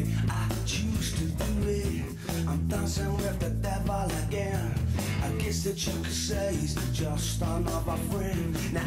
way I choose to do it. I'm dancing with the devil again. I guess that you could say he's just another friend. Now